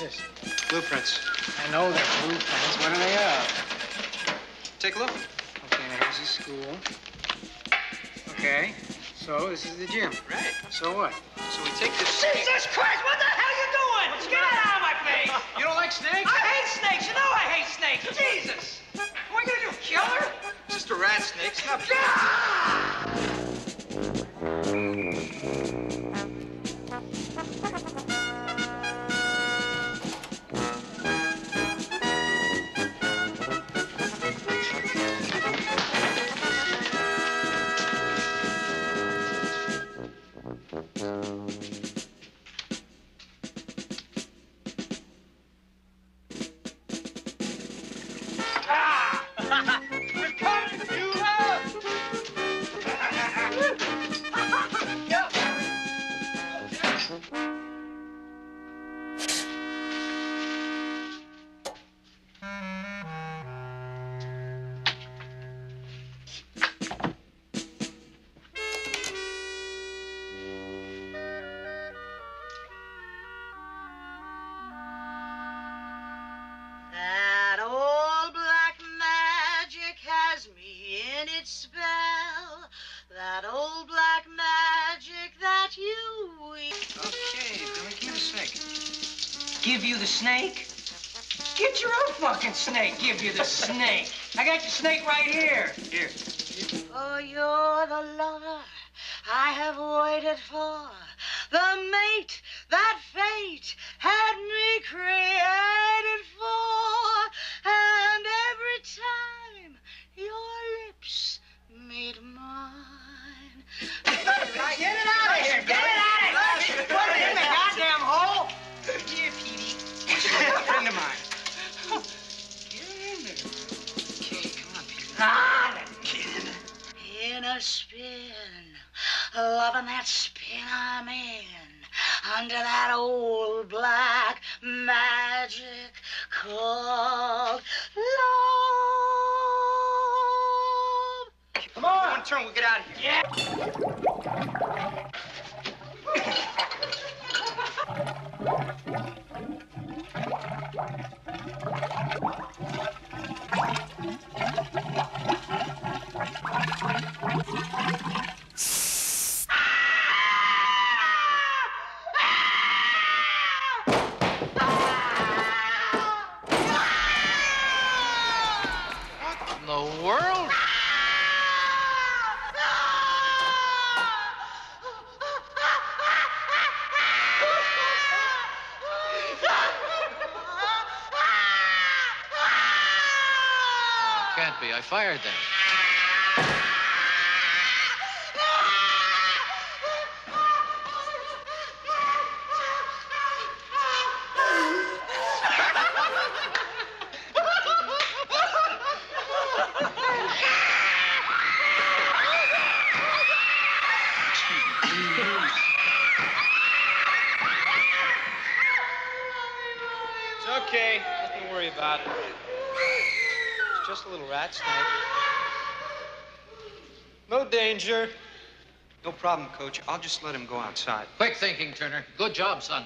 Blueprints. I know they're blueprints. What are they of? Take a look. Okay, here's the school. Okay, so this is the gym. Right. So what? So we take this. Jesus Christ, what the hell are you doing? Get it out of my face! You don't like snakes? I hate snakes. You know I hate snakes. Jesus! What are we gonna do? Kill her? It's just a rat snake. Stop. We're That old black magic that you. Okay, Billy, give me the snake. Give you the snake? Get your own fucking snake. Give you the snake. I got your snake right here. Here. Oh, you're the lover I have waited for. The mate that fate had me created a spin, loving that spin I'm in, under that old black magic called love. Come on. One turn, we'll get out of here. Yeah. The world? Can't be. I fired them. Okay. Nothing to worry about. It's just a little rat snake. No danger. No problem, Coach. I'll just let him go outside. Quick thinking, Turner. Good job, son.